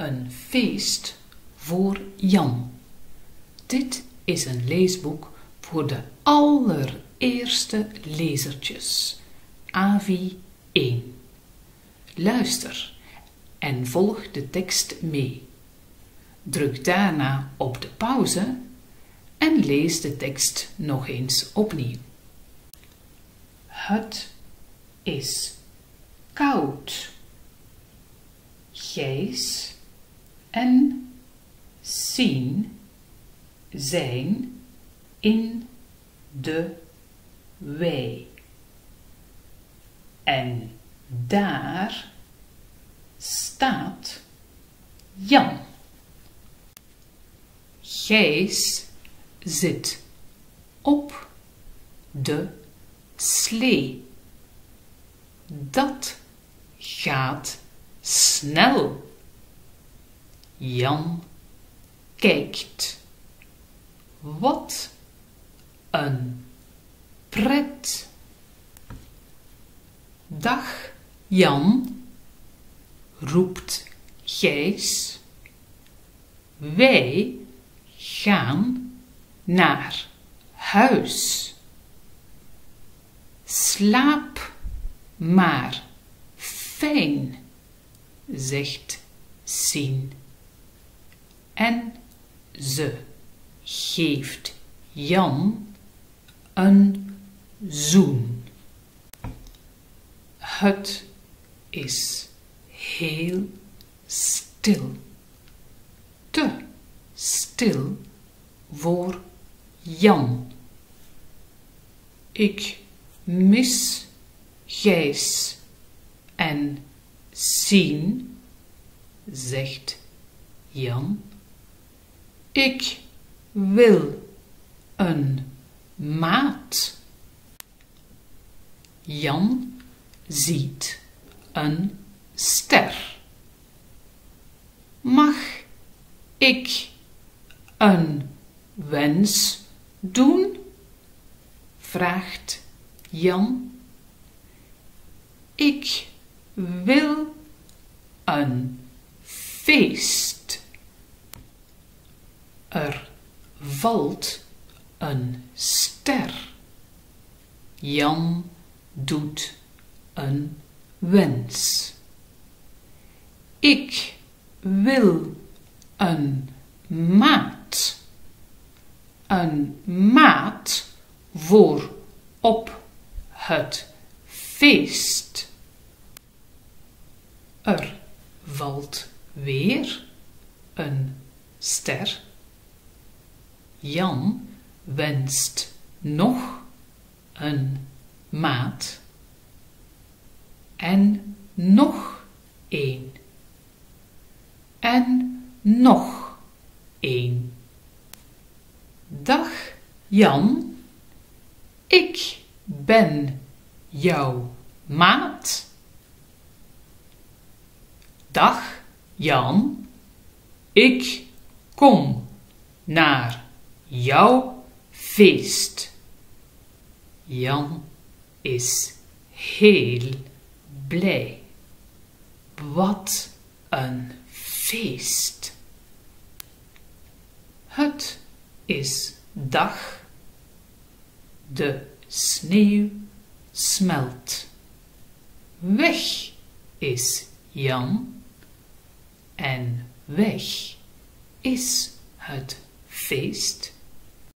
Een feest voor Jan. Dit is een leesboek voor de allereerste lezertjes. AVI 1. Luister en volg de tekst mee. Druk daarna op de pauze en lees de tekst nog eens opnieuw. Het is koud. Gijs en Sien zijn in de wei. En daar staat Jan. Gijs zit op de slee. Dat gaat snel. Jan kijkt. Wat een pret. Dag Jan, roept Gijs. Wij gaan naar huis. Slaap maar fijn, zegt Sien. En ze geeft Jan een zoen. Het is heel stil. Te stil voor Jan. Ik mis Gijs en Sien, zegt Jan. Ik wil een maat. Jan ziet een ster. Mag ik een wens doen? vraagt Jan. Ik wil een feest. Er valt een ster. Jan doet een wens. Ik wil een maat. Een maat voor op het feest. Er valt weer een ster. Jan wenst nog een maat en nog een en nog een. Dag Jan, ik ben jouw maat. Dag Jan, ik kom naar jouw feest. Jan is heel blij. Wat een feest. Het is dag. De sneeuw smelt. Weg is Jan en weg is het feest.